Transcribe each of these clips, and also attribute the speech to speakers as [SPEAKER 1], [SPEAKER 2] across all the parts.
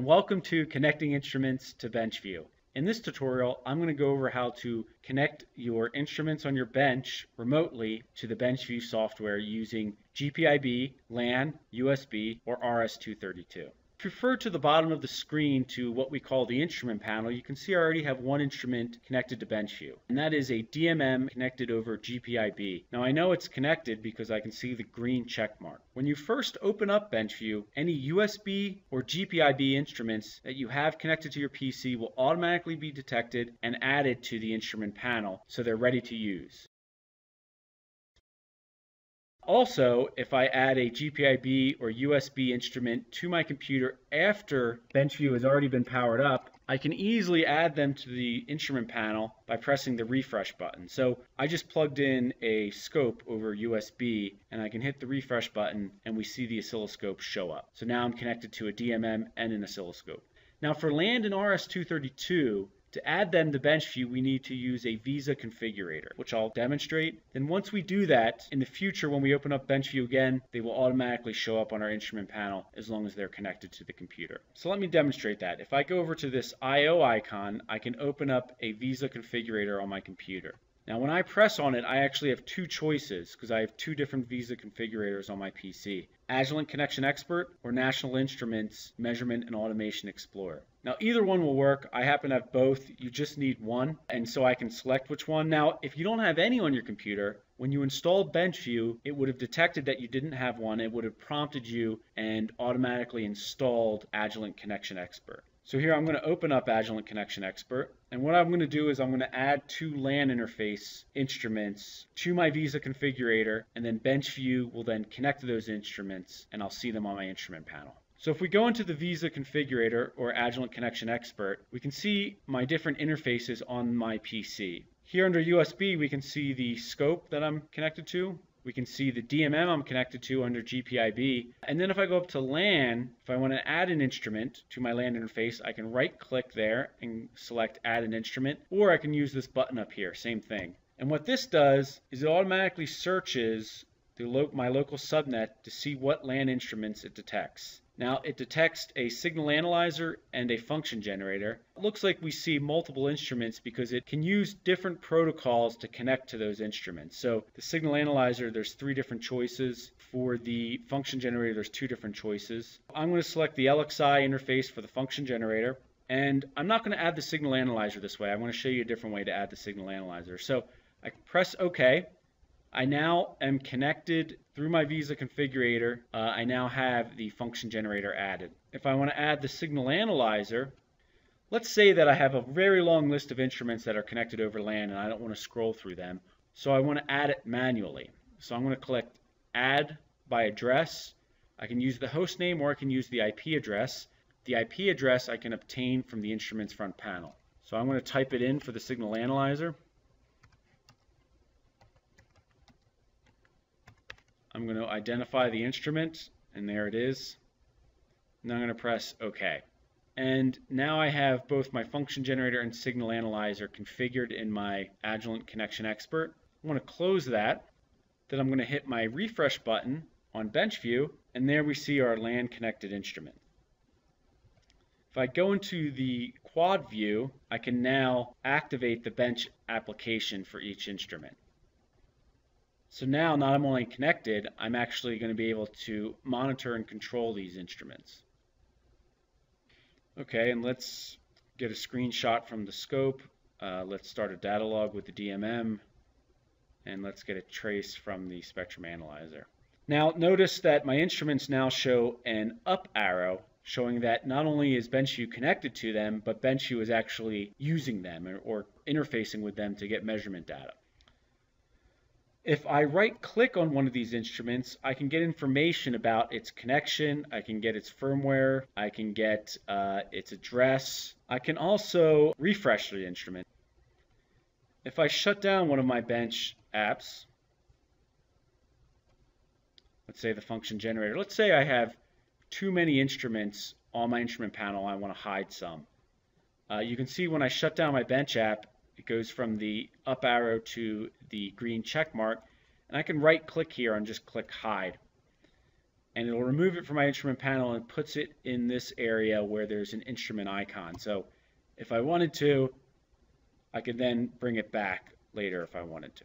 [SPEAKER 1] and welcome to Connecting Instruments to BenchVue. In this tutorial, I'm going to go over how to connect your instruments on your bench remotely to the BenchVue software using GPIB, LAN, USB, or RS-232. If you refer to the bottom of the screen to what we call the instrument panel, you can see I already have one instrument connected to BenchVue, and that is a DMM connected over GPIB. Now I know it's connected because I can see the green check mark. When you first open up BenchVue, any USB or GPIB instruments that you have connected to your PC will automatically be detected and added to the instrument panel so they're ready to use. Also, if I add a GPIB or USB instrument to my computer after BenchVue has already been powered up, I can easily add them to the instrument panel by pressing the refresh button. So I just plugged in a scope over USB and I can hit the refresh button and we see the oscilloscope show up. So now I'm connected to a DMM and an oscilloscope. Now for LAN and RS-232, to add them to BenchVue, we need to use a VISA configurator, which I'll demonstrate. Then once we do that, in the future when we open up BenchVue again, they will automatically show up on our instrument panel as long as they're connected to the computer. So let me demonstrate that. If I go over to this I.O. icon, I can open up a VISA configurator on my computer. Now when I press on it, I actually have two choices because I have two different VISA configurators on my PC. Agilent Connection Expert or National Instruments Measurement and Automation Explorer. Now either one will work. I happen to have both. You just need one and so I can select which one. Now if you don't have any on your computer, when you installed BenchVue, it would have detected that you didn't have one. It would have prompted you and automatically installed Agilent Connection Expert. So here I'm going to open up Agilent Connection Expert. And what I'm going to do is I'm going to add two LAN interface instruments to my VISA configurator. And then BenchVue will then connect to those instruments and I'll see them on my instrument panel. So if we go into the VISA configurator or Agilent Connection Expert, we can see my different interfaces on my PC. Here under USB, we can see the scope that I'm connected to. We can see the DMM I'm connected to under GPIB. And then if I go up to LAN, if I want to add an instrument to my LAN interface, I can right click there and select add an instrument, or I can use this button up here, same thing. And what this does is it automatically searches my local subnet to see what LAN instruments it detects. Now it detects a signal analyzer and a function generator. It looks like we see multiple instruments because it can use different protocols to connect to those instruments. So the signal analyzer, there's three different choices. For the function generator, there's two different choices. I'm going to select the LXI interface for the function generator. And I'm not going to add the signal analyzer this way. I'm going to show you a different way to add the signal analyzer. So I press OK. I now am connected through my VISA configurator. Uh, I now have the function generator added. If I want to add the signal analyzer, let's say that I have a very long list of instruments that are connected over LAN and I don't want to scroll through them. So I want to add it manually. So I'm going to click add by address. I can use the host name or I can use the IP address. The IP address I can obtain from the instrument's front panel. So I'm going to type it in for the signal analyzer. I'm going to identify the instrument, and there it is. Now I'm going to press OK. And now I have both my function generator and signal analyzer configured in my Agilent Connection Expert. I want to close that. Then I'm going to hit my refresh button on BenchVue, and there we see our LAN connected instrument. If I go into the quad view, I can now activate the bench application for each instrument. So now not only connected, I'm actually going to be able to monitor and control these instruments. Okay, and let's get a screenshot from the scope. Uh, let's start a data log with the DMM, and let's get a trace from the spectrum analyzer. Now notice that my instruments now show an up arrow showing that not only is BenchVue connected to them, but BenchVue is actually using them or, or interfacing with them to get measurement data. If I right click on one of these instruments, I can get information about its connection, I can get its firmware, I can get uh, its address. I can also refresh the instrument. If I shut down one of my bench apps, let's say the function generator, let's say I have too many instruments on my instrument panel, I want to hide some. Uh, you can see when I shut down my bench app, it goes from the up arrow to the green check mark. And I can right click here and just click hide. and it'll remove it from my instrument panel and puts it in this area where there's an instrument icon. So if I wanted to, I could then bring it back later if I wanted to.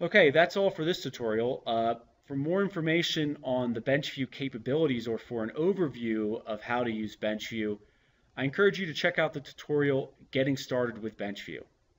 [SPEAKER 1] Okay, that's all for this tutorial. Uh, for more information on the BenchVue capabilities or for an overview of how to use BenchVue, I encourage you to check out the tutorial Getting Started with BenchVue.